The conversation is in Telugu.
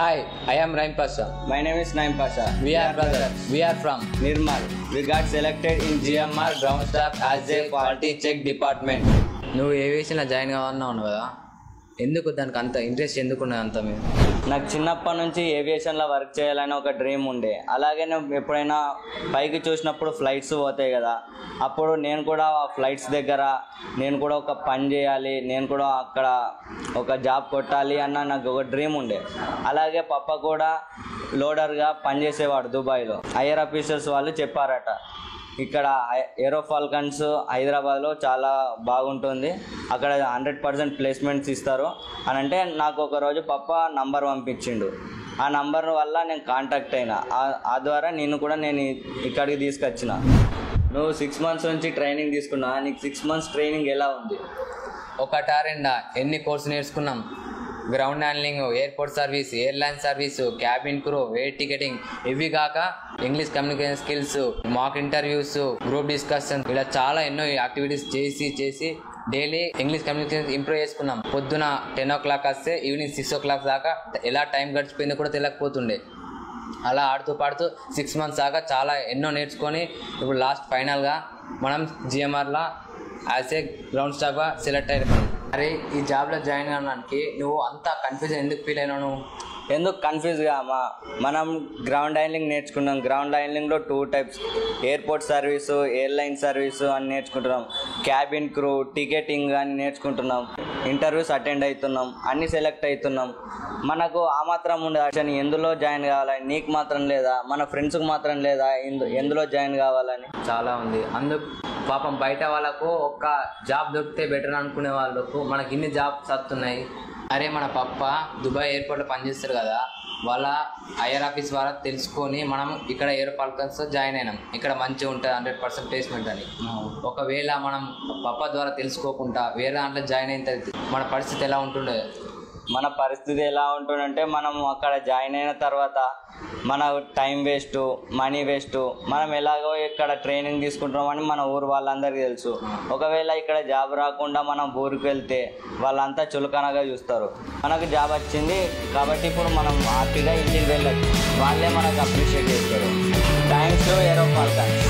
Hi, I am Raim Pasha. My name is Naim Pasha. We are brothers. We are from Nirmal. We got selected in GMR Ground Staff as a quality check department. నువ్వు ఏవియేషన్లో జాయిన్ కావాలన్నావు కదా ఎందుకు దానికి అంత ఇంట్రెస్ట్ ఎందుకు ఉన్నది అంత మీద నాకు చిన్నప్పటి నుంచి ఏవియేషన్లో వర్క్ చేయాలని ఒక డ్రీమ్ ఉండే. అలాగే నేను ఎప్పుడైనా పైకి చూసినప్పుడు ఫ్లైట్స్ పోతాయి కదా. అప్పుడు నేను కూడా ఆ ఫ్లైట్స్ దగ్గర నేను కూడా ఒక పని చేయాలి నేను కూడా అక్కడ ఒక జాబ్ కొట్టాలి అన్న నాకు ఒక డ్రీమ్ ఉండే. అలాగే పప్ప కూడా లోడర్గా పనిచేసేవాడు దుబాయ్లో. ఐఆర్ ఆఫీసర్స్ వాళ్ళు చెప్పారట ఇక్కడ ఏరో ఫాల్కన్స్ హైదరాబాద్లో చాలా బాగుంటుంది. అక్కడ హండ్రెడ్ పర్సెంట్ ప్లేస్మెంట్స్ ఇస్తారు. అని అంటే నాకు ఒక రోజు పప్ప నంబర్ పంపించిండు. ఆ నంబర్ వల్ల నేను కాంటాక్ట్ అయినా. ఆ- ద్వారా నేను కూడా నేను ఇక్కడికి తీసుకొచ్చిన. నువ్వు సిక్స్ మంత్స్ నుంచి ట్రైనింగ్ తీసుకున్నా నీకు సిక్స్ మంత్స్ ట్రైనింగ్ ఎలా ఉంది? ఒకటా రెండా ఎన్ని కోర్సు నేర్చుకున్నాం? Ground handling airport service airline service cabin crew air ticketing ఇవి కాక English communication skills mock interviews group discussion ఇలా చాలా ఎన్నో యాక్టివిటీస్ చేసి చేసి డైలీ ఇంగ్లీష్ కమ్యూనికేషన్ ఇంప్రూవ్ చేసుకున్నాం. పొద్దున టెన్ ఓ క్లాక్ వస్తే ఈవినింగ్ సిక్స్ ఓ క్లాక్ దాకా ఎలా టైం గడిచిపోయిందో కూడా తెలియకపోతుండే. అలా ఆడుతూ పాడుతూ సిక్స్ మంత్స్ దాకా చాలా ఎన్నో నేర్చుకొని ఇప్పుడు లాస్ట్ ఫైనల్గా మనం జిఎంఆర్లో యాజ్ ఏ గ్రౌండ్ స్టాఫ్గా సెలెక్ట్ అయిపోయాం అరే ఈ జాబ్లో జాయిన్ అవ్వడానికి నువ్వు అంత కన్ఫ్యూజన్ ఎందుకు ఫీల్ అయినావు ఎందుకు కన్ఫ్యూజ్గా మా మనం గ్రౌండ్ హ్యాండ్లింగ్ నేర్చుకున్నాం. Ground హ్యాండ్లింగ్లో two types airport service airline service అని నేర్చుకుంటున్నాం. క్యాబిన్ క్రూ టికెటింగ్ అని నేర్చుకుంటున్నాం. ఇంటర్వ్యూస్ అటెండ్ అవుతున్నాం అన్ని సెలెక్ట్ అవుతున్నాం మనకు ఆ మాత్రం ఉండే ఆప్షన్ ఎందులో జాయిన్ కావాలని నీకు మాత్రం లేదా? మన ఫ్రెండ్స్కి మాత్రం లేదా? ఎందులో జాయిన్ కావాలని. చాలా ఉంది. అందుకు పాపం బయట వాళ్ళకు ఒక్క జాబ్ దొరికితే బెటర్ అనుకునే వాళ్ళకు మనకి ఇన్ని జాబ్స్ వస్తున్నాయి. అరే మన పప్ప దుబాయ్ ఎయిర్పోర్ట్లో పనిచేస్తారు కదా వాళ్ళ ఐఆర్ ఆఫీస్ ద్వారా తెలుసుకొని మనం ఇక్కడ ఎయిర్ ఫాల్కన్స్ జాయిన్ అయినాం. ఇక్కడ మంచిగా ఉంటుంది హండ్రెడ్ పర్సెంట్ ప్లేస్మెంట్ అని. ఒకవేళ మనం పప్ప ద్వారా తెలుసుకోకుండా వేరే దాంట్లో జాయిన్ అయిన తర్వాత మన పరిస్థితి ఎలా ఉంటుండే? మన పరిస్థితి ఎలా ఉంటుందంటే మనం అక్కడ జాయిన్ అయిన తర్వాత మన టైం వేస్ట్ మనీ వేస్ట్ మనం ఎలాగో ఇక్కడ ట్రైనింగ్ తీసుకుంటామని మన ఊరు వాళ్ళందరికీ తెలుసు. ఒకవేళ ఇక్కడ జాబ్ రాకుండా మనం ఊరికి వెళ్తే వాళ్ళంతా చులకనగా చూస్తారు. మనకు జాబ్ వచ్చింది కాబట్టి ఇప్పుడు మనం హ్యాపీగా ఇంటికి వెళ్ళచ్చు. వాళ్ళే మనకు అప్రిషియేట్ చేస్తారు. థ్యాంక్స్ ఏరో ఫాల్కన్స్